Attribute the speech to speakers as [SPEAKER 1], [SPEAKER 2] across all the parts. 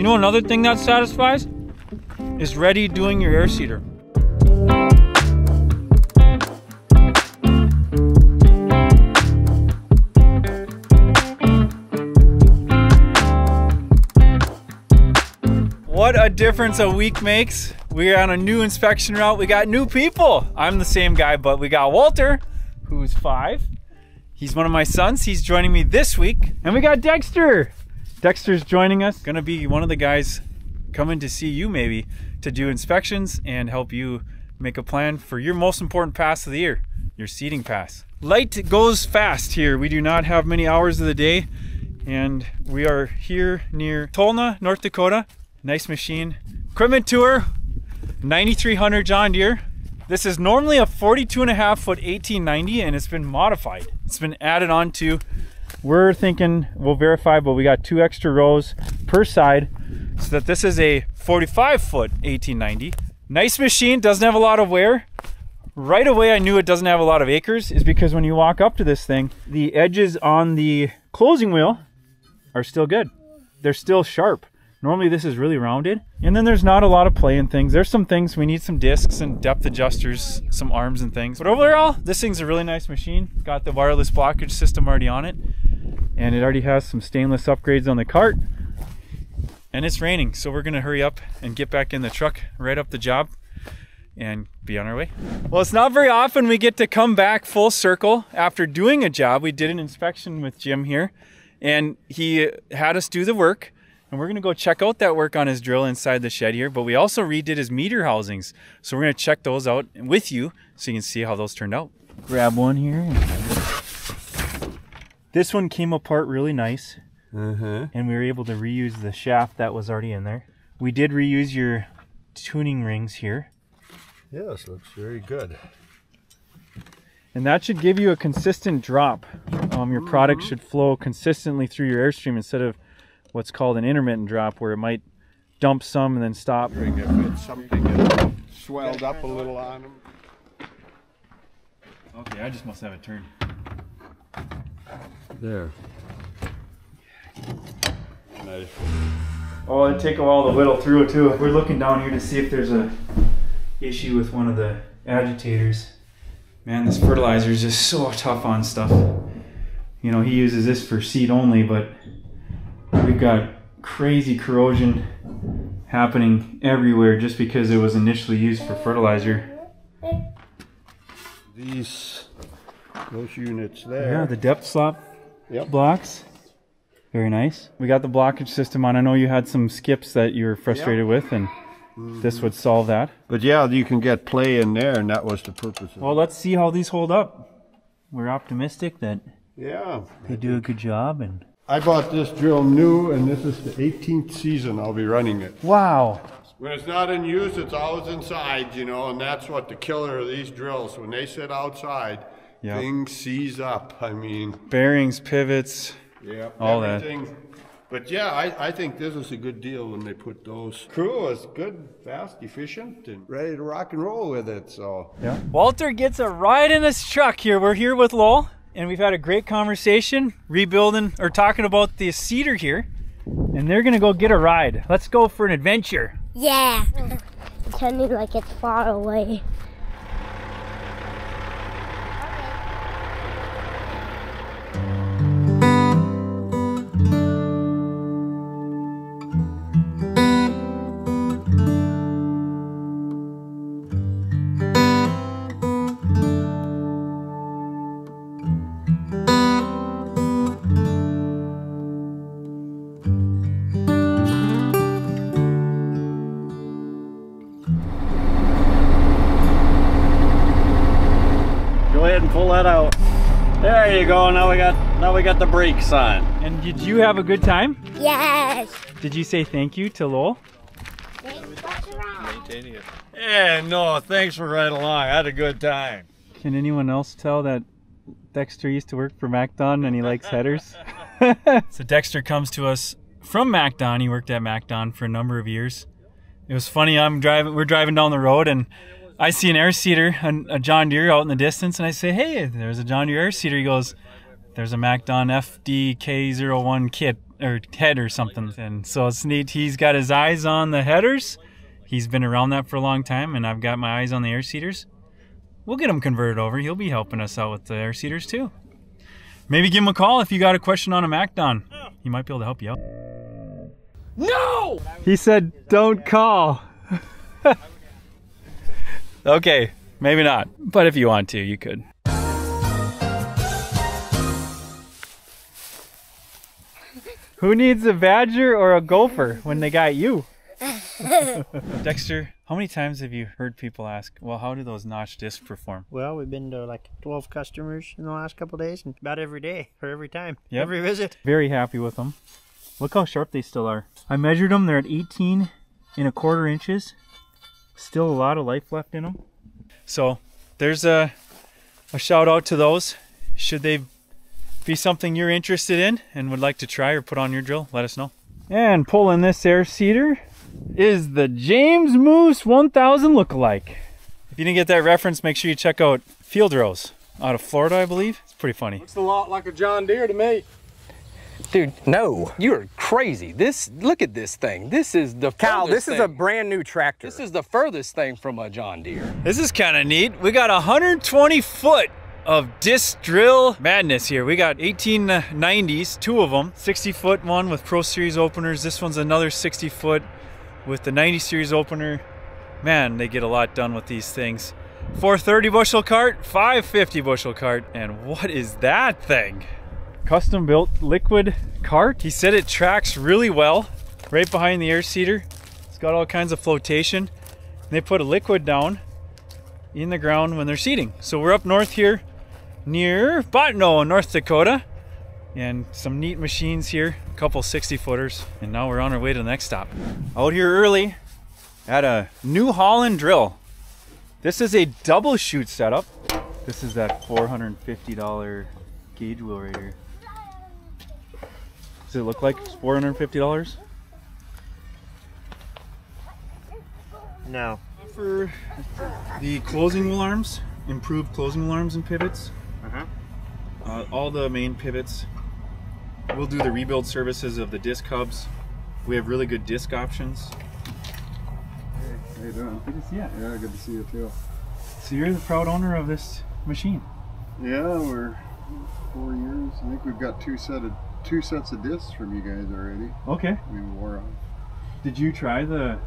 [SPEAKER 1] You know another thing that satisfies? Is ready doing your air seeder. What a difference a week makes. We're on a new inspection route. We got new people. I'm the same guy, but we got Walter, who's five. He's one of my sons. He's joining me this week. And we got Dexter. Dexter's joining us. Gonna be one of the guys coming to see you maybe to do inspections and help you make a plan for your most important pass of the year, your seeding pass. Light goes fast here. We do not have many hours of the day and we are here near Tolna, North Dakota. Nice machine. Equipment tour, 9300 John Deere. This is normally a 42 and a half foot 1890 and it's been modified. It's been added on to. We're thinking, we'll verify, but we got two extra rows per side so that this is a 45 foot 1890. Nice machine, doesn't have a lot of wear. Right away I knew it doesn't have a lot of acres is because when you walk up to this thing, the edges on the closing wheel are still good. They're still sharp. Normally this is really rounded. And then there's not a lot of play in things. There's some things, we need some discs and depth adjusters, some arms and things. But overall, this thing's a really nice machine. Got the wireless blockage system already on it. And it already has some stainless upgrades on the cart. And it's raining, so we're gonna hurry up and get back in the truck, right up the job, and be on our way. Well, it's not very often we get to come back full circle after doing a job. We did an inspection with Jim here, and he had us do the work and we're gonna go check out that work on his drill inside the shed here, but we also redid his meter housings. So we're gonna check those out with you so you can see how those turned out. Grab one here. This one came apart really nice.
[SPEAKER 2] Uh-huh.
[SPEAKER 1] And we were able to reuse the shaft that was already in there. We did reuse your tuning rings here.
[SPEAKER 2] Yes, looks very good.
[SPEAKER 1] And that should give you a consistent drop. Um, your product should flow consistently through your airstream instead of what's called an intermittent drop where it might dump some and then stop.
[SPEAKER 2] If it's something that swelled up a little on them.
[SPEAKER 1] Okay, I just must have it turned.
[SPEAKER 2] There. Nice.
[SPEAKER 1] Oh, it'd take a while to whittle through it too. We're looking down here to see if there's a issue with one of the agitators. Man, this fertilizer is just so tough on stuff. You know, he uses this for seed only, but we've got crazy corrosion happening everywhere just because it was initially used for fertilizer.
[SPEAKER 2] These, those units there.
[SPEAKER 1] Yeah, the depth slop
[SPEAKER 2] Yep.
[SPEAKER 1] blocks. Very nice. We got the blockage system on. I know you had some skips that you were frustrated with, and mm-hmm. this would solve that.
[SPEAKER 2] But yeah, you can get play in there, and that was the purpose of
[SPEAKER 1] Well, let's see how these hold up. We're optimistic that
[SPEAKER 2] Yeah.
[SPEAKER 1] they do a good job, and
[SPEAKER 2] I bought this drill new, and this is the 18th season I'll be running it.
[SPEAKER 1] wow,
[SPEAKER 2] When it's not in use, it's always inside, you know, and that's what the killer of these drills. When they sit outside,
[SPEAKER 1] Yeah.
[SPEAKER 2] things seize up. I mean,
[SPEAKER 1] bearings, pivots.
[SPEAKER 2] yeah,
[SPEAKER 1] All that.
[SPEAKER 2] everything. But yeah, I, I think this is a good deal when they put those. Crew is good, fast, efficient, and ready to rock and roll with it. So
[SPEAKER 1] Yeah. Walter gets a ride in his truck here. We're here with Lowell, and we've had a great conversation, rebuilding or talking about the seeder here. And they're gonna go get a ride. Let's go for an adventure.
[SPEAKER 3] Yeah. Pretending like it's far away.
[SPEAKER 4] Ahead and pull that out. There you go. Now we got now we got the brakes on.
[SPEAKER 1] And did you have a good time?
[SPEAKER 3] Yes.
[SPEAKER 1] Did you say thank you to Lowell?
[SPEAKER 4] Yeah, no, thanks for riding along. I had a good time.
[SPEAKER 1] Can anyone else tell that Dexter used to work for MacDon and he likes headers? so Dexter comes to us from MacDon. He worked at MacDon for a number of years. It was funny. I'm driving. We're driving down the road and I see an air seeder, a, a John Deere out in the distance, and I say, "Hey, there's a John Deere air seeder." He goes, "There's a MacDon FDK01 kit or head or something. And so it's neat. He's got his eyes on the headers. He's been around that for a long time, and I've got my eyes on the air seeders. We'll get him converted over. He'll be helping us out with the air seeders too. Maybe give him a call if you got a question on a MacDon. He might be able to help you out. No! He said, don't call. okay, maybe not. But if you want to, you could. Who needs a badger or a gopher when they got you? Dexter, how many times have you heard people ask, well, how do those notch discs perform?
[SPEAKER 4] Well, we've been to like 12 customers in the last couple days, and about every day or every time,
[SPEAKER 1] Yep.
[SPEAKER 4] every visit.
[SPEAKER 1] Very happy with them. Look how sharp they still are. I measured them, they're at 18 and a quarter inches. Still a lot of life left in them. So there's a, a shout out to those. Should they be something you're interested in and would like to try or put on your drill, let us know. And pulling this air seeder is the James Moose 1000 lookalike. If you didn't get that reference, make sure you check out Field Rose out of Florida, I believe. It's pretty funny.
[SPEAKER 5] Looks a lot like a John Deere to me.
[SPEAKER 6] Dude, no, you're crazy. This, look at this thing. This is the
[SPEAKER 5] Cal,
[SPEAKER 6] furthest
[SPEAKER 5] this is a brand new tractor.
[SPEAKER 6] This is the furthest thing from a John Deere.
[SPEAKER 1] This is kind of neat. We got 120 foot of disc drill madness here. We got 1890s, two of them, 60 foot one with Pro Series openers. This one's another 60 foot with the 90 Series opener. Man, they get a lot done with these things. 430 bushel cart, 550 bushel cart, and what is that thing? Custom built liquid cart. He said it tracks really well right behind the air seeder. It's got all kinds of flotation. They put a liquid down in the ground when they're seeding. So we're up north here near Bottineau, North Dakota. And some neat machines here, a couple 60 footers. And now we're on our way to the next stop. Out here early at a New Holland drill. This is a double shoot setup. This is that $450 gauge wheel right here. Does it look like it's $450?
[SPEAKER 4] No.
[SPEAKER 1] For the closing wheel arms, improved closing wheel arms and pivots.
[SPEAKER 4] Uh-huh.
[SPEAKER 1] Uh, all the main pivots. We'll do the rebuild services of the disc hubs. We have really good disc options.
[SPEAKER 7] Hey, How you doing?
[SPEAKER 1] Good to see you.
[SPEAKER 7] Yeah, good to see you too.
[SPEAKER 1] So you're the proud owner of this machine.
[SPEAKER 7] Yeah, we're four years. I think we've got two set of two sets of discs from you guys already.
[SPEAKER 1] Okay.
[SPEAKER 7] We wore on.
[SPEAKER 1] Did you try the?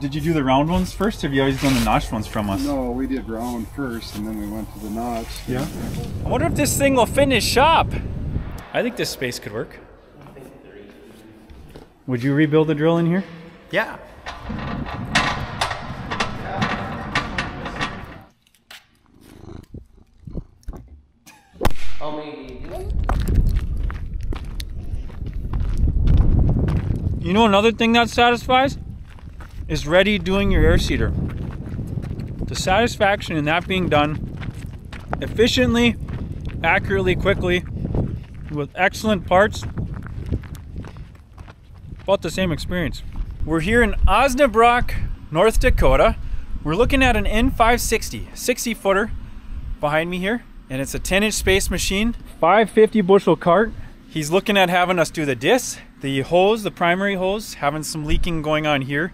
[SPEAKER 1] Did you do the round ones first? Have you always done the notched ones from us?
[SPEAKER 7] No, we did round first, and then we went to the notch.
[SPEAKER 1] Yeah. I wonder if this thing will finish in his shop. I think this space could work. Would you rebuild the drill in here?
[SPEAKER 4] Yeah.
[SPEAKER 1] You know another thing that satisfies? Is ready doing your air seeder. The satisfaction in that being done efficiently, accurately, quickly, with excellent parts, about the same experience. We're here in Osnabrock, North Dakota. We're looking at an N560, 60 footer behind me here, and it's a 10 inch space machine, 550 bushel cart. He's looking at having us do the disc, the hose, the primary hose, having some leaking going on here,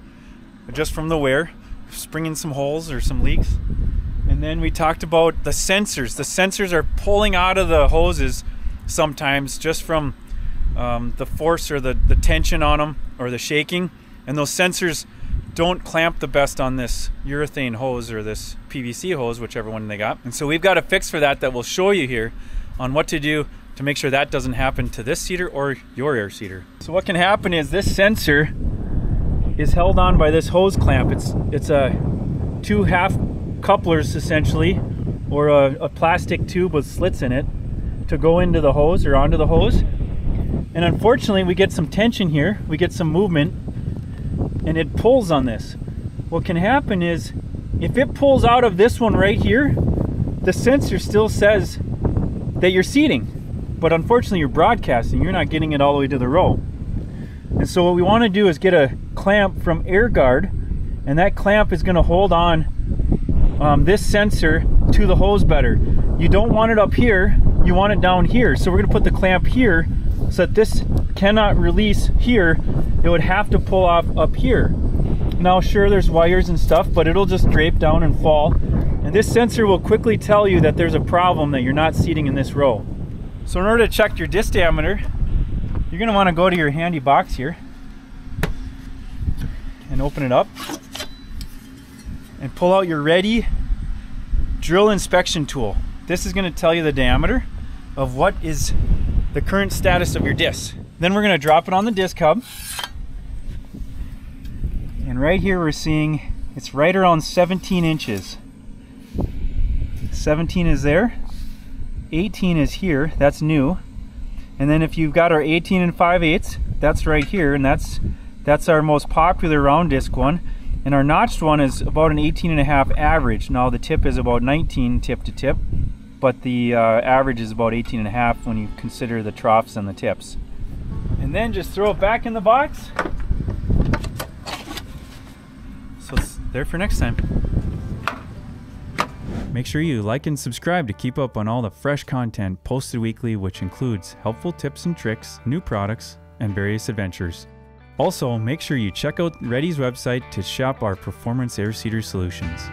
[SPEAKER 1] just from the wear, springing some holes or some leaks. And then we talked about the sensors. The sensors are pulling out of the hoses sometimes just from um, the force or the, the tension on them or the shaking. And those sensors don't clamp the best on this urethane hose or this PVC hose, whichever one they got. And so we've got a fix for that that we'll show you here on what to do to make sure that doesn't happen to this seeder or your air seeder. So what can happen is this sensor is held on by this hose clamp. It's it's a two half couplers essentially, or a, a plastic tube with slits in it to go into the hose or onto the hose. And unfortunately, we get some tension here. We get some movement, and it pulls on this. What can happen is, if it pulls out of this one right here, the sensor still says that you're seeding, but unfortunately, you're broadcasting. You're not getting it all the way to the row. And so what we want to do is get a clamp from AirGuard, and that clamp is going to hold on um, this sensor to the hose better. You don't want it up here, you want it down here. So we're going to put the clamp here so that this cannot release here. It would have to pull off up here. Now sure there's wires and stuff, but it'll just drape down and fall. And this sensor will quickly tell you that there's a problem that you're not seeding in this row. So in order to check your disc diameter, you're gonna wanna go to your handy box here and open it up and pull out your ready drill inspection tool. This is gonna tell you the diameter of what is the current status of your disc. Then we're gonna drop it on the disc hub. And right here we're seeing it's right around 17 inches. 17 is there. 18 is here, that's new. And then if you've got our 18 and 5 eighths, that's right here, and that's that's our most popular round disc one. And our notched one is about an 18 and a half average. Now the tip is about 19 tip to tip, but the uh, average is about 18 and a half when you consider the troughs and the tips. And then just throw it back in the box. So it's there for next time. Make sure you like and subscribe to keep up on all the fresh content posted weekly, which includes helpful tips and tricks, new products, and various adventures. Also, make sure you check out Red E's website to shop our performance air seeder solutions.